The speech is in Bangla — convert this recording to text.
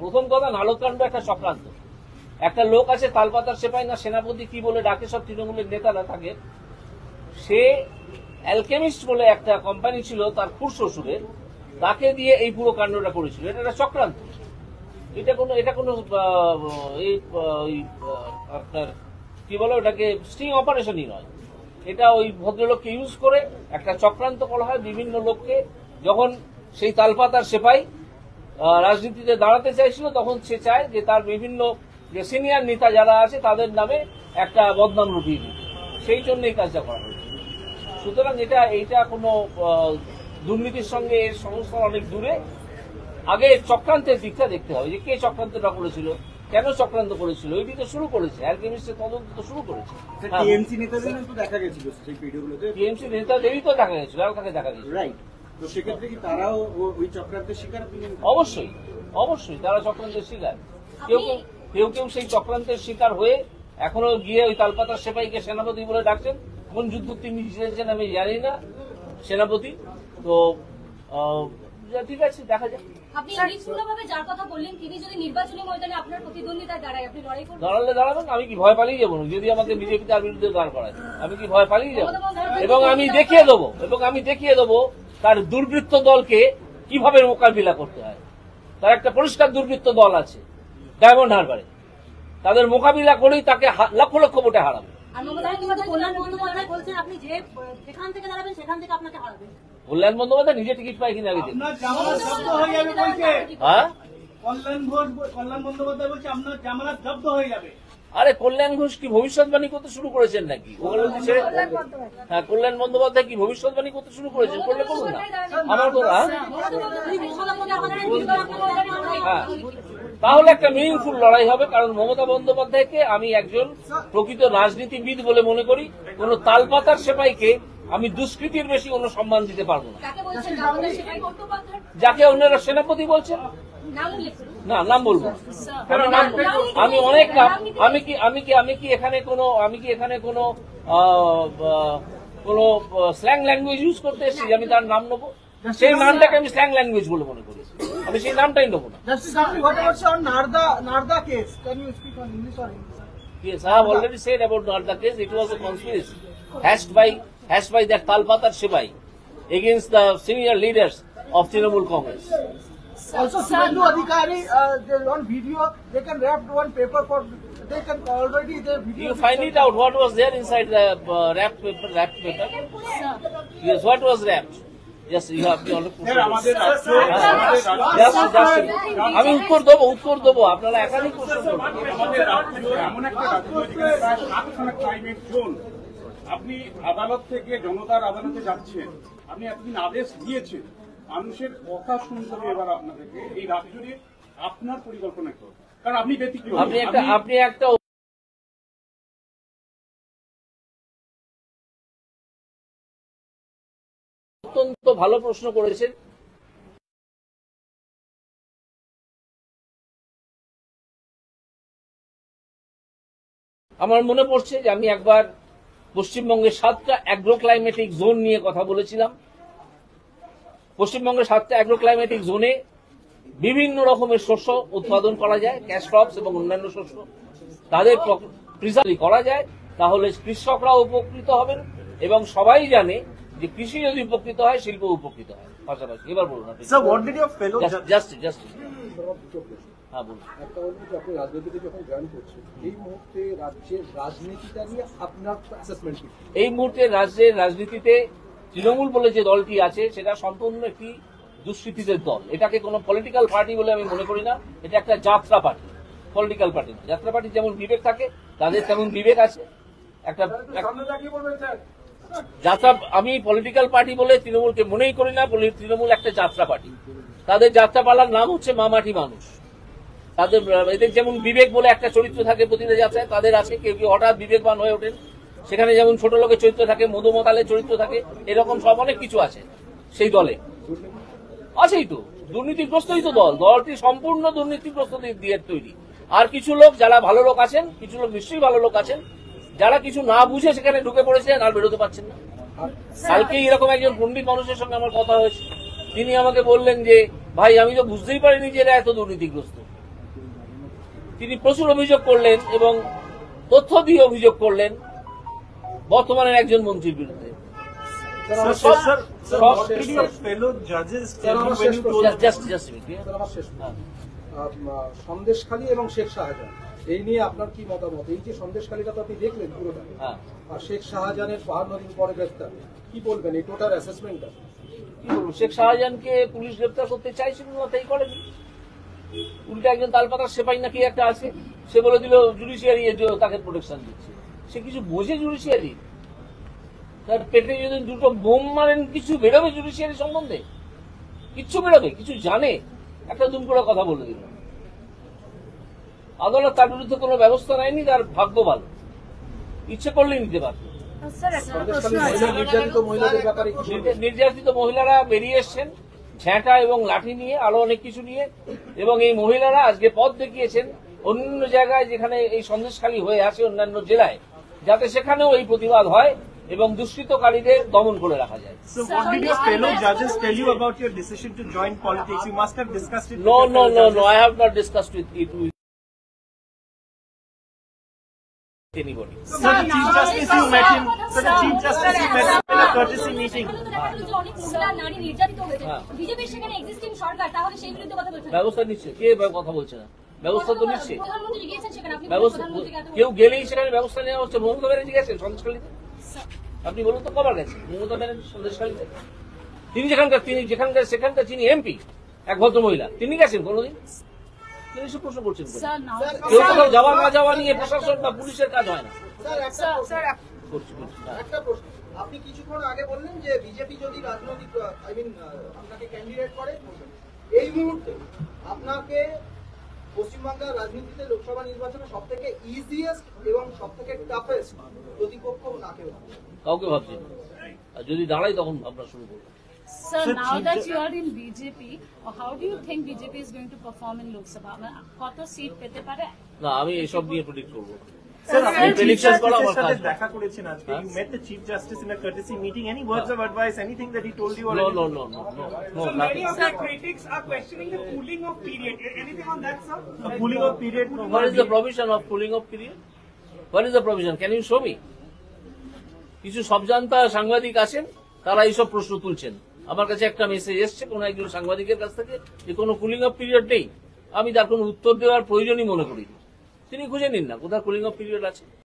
প্রথম কথা নালকাণ্ড একটা চক্রান্ত। একটা লোক আছে তালপাতার সেপাই, না সেনাপতি কি বলে ডাকে সব তৃণমূলের নেতারা থাকে সে অ্যালকেমিস্ট বলে একটা কোম্পানি ছিল তার খুর শ্বশুরের, তাকে দিয়ে এই পুরো কাণ্ডটা করেছিল। এটা একটা চক্রান্ত। এটা কোনো এটা কোনো এই আপনার, কি বলে ওটাকে, স্টিং অপারেশনই নয়। এটা ওই ভদ্রলোককে ইউজ করে একটা চক্রান্ত করা হয় বিভিন্ন লোককে। যখন সেই তালপাতার সেপাই রাজনীতিতে দাঁড়াতে চাইছিল তখন সে চায় যে তার বিভিন্ন যে সিনিয়র নেতা যারা আছে তাদের নামে একটা বদনাম রুটিয়ে দিতে। সেই জন্য এই কাজটা করা হয়েছে। সুতরাং এটা এইটা কোনো দুর্নীতির সঙ্গে এর সংস্থান অনেক দূরে। আগে চক্রান্তের দিকটা দেখতে হবে যে কে চক্রান্তটা করেছিল কেন চক্রান্ত করেছিল ওইটি তো শুরু করেছে অ্যালকেমিস্টের তদন্ত তো শুরু করেছে। টিএমসি নেতাদের তো দেখা গেছিল সেই ভিডিওগুলোতে। টিএমসি নেতাদেরই তো দেখা গেছিল আর কাকে দেখা গেছিল? রাইট তো সেক্ষেত্রে কি তারাও ওই চক্রান্তের শিকার অবশ্যই অবশ্যই তারা চক্রান্তের শিকার। কেউ কেউ কেউ কেউ সেই চক্রান্তের শিকার হয়ে এখনও গিয়ে ওই তালপাতার সেপাইকে সেনাপতি বলে ডাকছেন। কোন যুদ্ধ তিনি জিতেছেন আমি জানি না সেনাপতি। তো যা ঠিক আছে দেখা যাক। আপনি নিষ্ঠুরভাবে যার কথা বললেন তিনি যদি নির্বাচনী ময়দানে আপনার প্রতিদ্বন্দ্বিতায় দাঁড়ায় আপনি লড়াই করবেন? দাঁড়ালে দাঁড়াবেন আমি কি ভয় পালিয়ে যাব? যদি আমাকে বিজেপি তার বিরুদ্ধে দাঁড় করায় আমি কি ভয় পালিয়ে যাব? এবং আমি দেখিয়ে দেবো এবং আমি দেখিয়ে দেবো তার দুর্বৃত্ত দলকে কীভাবে মোকাবিলা করতে হয়? তার একটা পরিষ্কার দুর্বৃত্ত দল আছে ডায়মন্ড হারবারে। তাদের মোকাবিলা করেই তাকে লক্ষ লক্ষ ভোটে হারাবে। কল্যাণ বন্দ্যোপাধ্যায় বলছেন আপনি যে যেখান থেকে দাঁড়াবেন সেখান থেকে আপনাকে হারাবেন কল্যাণ বন্দ্যোপাধ্যায় নিজে টিকিট পায় কিনা আগে হয়ে হ্যাঁ? কল্যাণ বন্দ্যোপাধ্যায় বলছে আপনার জামানত জব্দ হয়ে যাবে। আরে কল্যাণ ঘোষ কি ভবিষ্যৎবাণী করতে শুরু করেছেন নাকি? ওগুলো হ্যাঁ কল্যাণ বন্দ্যোপাধ্যায় কি ভবিষ্যৎবাণী করতে শুরু করেছেন? করলে করুন না। আমার তো হ্যাঁ হ্যাঁ। তাহলে একটা মিনিংফুল লড়াই হবে কারণ মমতা বন্দ্যোপাধ্যায়কে আমি একজন প্রকৃত রাজনীতিবিদ বলে মনে করি। কোন তালপাতার সেপাইকে আমি দুষ্কৃতির বেশি কোনো সম্মান দিতে পারব না। যাকে অন্যরা সেনাপতি বলছেন। না নাম বলব আমি অনেক নাম আমি কি আমি কি আমি কি এখানে কোনো আমি কি এখানে কোনো কোনো স্ল্যাং ল্যাঙ্গুয়েজ ইউজ করতে এসেছি আমি তার নাম নেব সেই নামটাকে আমি স্ল্যাং ল্যাঙ্গুয়েজ বলে মনে করি আমি সেই নামটাই নেব না? Yes, I have already said about Narda case. It was a conspiracy hatched by hatched by that Talpatar Shibai against the senior leaders of Trinamool Congress. Also, Suvendu Adhikari, uh, they, on video, they can wrap one paper for, they can already, the video. You find it out what was there inside the uh, wrapped paper. Wrapped paper. Sir. Yes, what was wrapped? Yes, you have you আমি উত্তর দেবো উত্তর দেবো আপনারা একাধিক আপনি আদালত থেকে জনতার আদালতে যাচ্ছেন আপনি এতদিন আদেশ দিয়েছেন মানুষের কথা শুনতে হবে এবার আপনাদেরকে। এই রাজ্য নিয়ে আপনার পরিকল্পনা কি? কারণ আপনি ব্যতিক্রম। আপনি একটা আপনি একটা অত্যন্ত ভালো প্রশ্ন করেছেন। আমার মনে পড়ছে যে আমি একবার পশ্চিমবঙ্গের সাতটা অ্যাগ্রো ক্লাইমেটিক জোন নিয়ে কথা বলেছিলাম। পশ্চিমবঙ্গের সাতটা অ্যাগ্রো ক্লাইমেটিক জোনে বিভিন্ন রকমের শস্য উৎপাদন করা যায় ক্যাশ ক্রপস এবং অন্যান্য শস্য। তাদের প্রিজার্ভ করা যায় তাহলে কৃষকরা উপকৃত হবেন এবং সবাই জানে যে কৃষি যদি উপকৃত হয় শিল্প উপকৃত হয়। পাশাপাশি এবার বলুন আপনি। Sir what did your fellow just just হ্যাঁ বলুন। একটা আপনি রাজনীতিতে যখন জয়েন করছেন এই মুহূর্তে রাজ্যের রাজনীতিটা নিয়ে আপনার অ্যাসেসমেন্ট এই মুহূর্তে রাজ্যের রাজনীতিতে তৃণমূল বলে যে দলটি আছে সেটা সম্পূর্ণ একটি দুষ্কৃতীদের দল। এটাকে কোনো পলিটিক্যাল পার্টি বলে আমি মনে করি না। এটা একটা যাত্রা পার্টি পলিটিক্যাল পার্টি না। যাত্রা পার্টি যেমন বিবেক থাকে তাদের তেমন বিবেক আছে। একটা যাত্রা আমি পলিটিক্যাল পার্টি বলে তৃণমূলকে মনেই করি না বলি তৃণমূল একটা যাত্রা পার্টি তাদের যাত্রাপালার নাম হচ্ছে মামাটি মানুষ। তাদের এদের যেমন বিবেক বলে একটা চরিত্র থাকে প্রতিটা যাত্রায় তাদের আছে কেউ কেউ হঠাৎ বিবেকবান হয়ে ওঠেন? সেখানে যেমন ছোট লোকের চরিত্র থাকে মধুমতালের চরিত্র থাকে এরকম সব অনেক কিছু আছে সেই দলে। আছেই তো। দুর্নীতিগ্রস্তই তো দল। দলটি সম্পূর্ণ দুর্নীতিগ্রস্ত দিয়ে তৈরি। আর কিছু লোক যারা ভালো লোক আছেন কিছু লোক নিশ্চয়ই ভালো লোক আছেন যারা কিছু না বুঝে সেখানে ঢুকে পড়েছেন আর বেরোতে পারছেন না। কালকে এরকম একজন পণ্ডিত মানুষের সঙ্গে আমার কথা হয়েছে। তিনি আমাকে বললেন যে ভাই আমি তো বুঝতেই পারিনি যে এরা এত দুর্নীতিগ্রস্ত। তিনি প্রচুর অভিযোগ করলেন এবং তথ্য দিয়ে অভিযোগ করলেন। বর্তমানের একজন মন্ত্রীর বিরুদ্ধে। আহ, সন্দেশখালী এবং শেখ শাহজাহান। এই নিয়ে আপনার কি মতামত? এই যে সন্দেশখালীটা তো আপনি দেখলেন পুরোটা। হ্যাঁ। আর শেখ শাহজাহানের বাহান্ন দিন পরে গ্রেফতার। কি বলবেন? এই টোটাল অ্যাসেসমেন্টটা কি বলব? শেখ শাহজাহানকে পুলিশ গ্রেপ্তার করতে চাইছিল না তাই করেনি। উল্টা একজন তালপাতার সেপাই নাকি একটা আছে সে বলে দিল জুডিশিয়ারি তাকে প্রোটেকশন দিচ্ছে। সে কিছু বোঝে জুডিশিয়ারি তার পেটে যদি দুটো বোম মারেন কিছু বেরোবে জুডিশিয়ারি সম্বন্ধে? কিচ্ছু বেরোবে কিছু জানে? একটা দুম করে কথা বলে দিল। আদালত তার বিরুদ্ধে কোনো ব্যবস্থা নেয়নি তার ভাগ্য ভালো। ইচ্ছে করলেই নিতে পারত। নির্যাতিত মহিলারা বেরিয়ে এসছেন ঝ্যাঁটা এবং লাঠি নিয়ে আরও অনেক কিছু নিয়ে এবং এই মহিলারা আজকে পথ দেখিয়েছেন অন্য জায়গায় যেখানে এই সন্দেশখালী হয়ে আছে অন্যান্য জেলায়। যাতে সেখানেও এই প্রতিবাদ হয় এবং দুষ্কৃতকারীদের দমন করে রাখা যায় So what did your fellow judges tell you about your decision to join politics? You must have discussed it. No, no, no, no. I have not discussed with it with anybody. So the Chief Justice you met him. so the Chief Justice you met in অনেক মহিলা নারী নির্যাতিত হয়েছে হ্যাঁ। বিজেপির সেখানে এক্সিস্টিং সরকার তাহলে সেই বিরুদ্ধে কথা বলছেন ব্যবস্থা নিচ্ছে। কে কথা বলছে না? ব্যবস্থা তো নিচ্ছে। প্রধানমন্ত্রী গিয়েছেন সেখানে আপনি ব্যবস্থা প্রধানমন্ত্রীকে এত কেউ গেলেই সেখানে ব্যবস্থা নেওয়া হচ্ছে। মমতা ব্যানার্জি গেছেন সন্দেশখালীতে? আপনি বলুন তো কবার গেছেন? মমতা ব্যানার্জি সন্দেশখালীতে? তিনি যেখানকার তিনি যেখানকার সেখানকার যিনি এমপি এক ভদ্র মহিলা তিনি গেছেন কোনোদিন? তিনি প্রশ্ন করছেন কেউ কোথাও যাওয়া না যাওয়া নিয়ে প্রশাসন বা পুলিশের কাজ হয় না। স্যার একটা প্রশ্ন- করছি করছি। হ্যাঁ। একটা প্রশ্ন। আপনি কিছুক্ষণ আগে বললেন যে বিজেপি যদি রাজনৈতিক আই মিন আপনাকে ক্যান্ডিডেট করে এই মুহূর্তে আপনাকে পশ্চিমবাংলার রাজনীতিতে লোকসভা নির্বাচনে সব থেকে ইজিয়েস্ট এবং সব থেকে টাফেস্ট প্রতিপক্ষ কাকে ভাবেন? কাউকে ভাবছি আর যদি দাঁড়াই তখন ভাবনা শুরু করব Sir, Sir, now that you are in BJP, how do you think BJP is going to perform in Lok Sabha? মানে কত সিট পেতে পারে না আমি এসব নিয়ে প্রেডিক্ট করব না। কিছু সব জানতা সাংবাদিক আছেন তারা এইসব প্রশ্ন তুলছেন। আমার কাছে একটা মেসেজ এসছে কোন একজন সাংবাদিকের কাছ থেকে যে কোন কুলিং অফ পিরিয়ড নেই। আমি তার কোন উত্তর দেওয়ার প্রয়োজনই মনে করি তিনি খুঁজে নিন না। কোথায় কুলিং অফ পিরিয়ড আছে।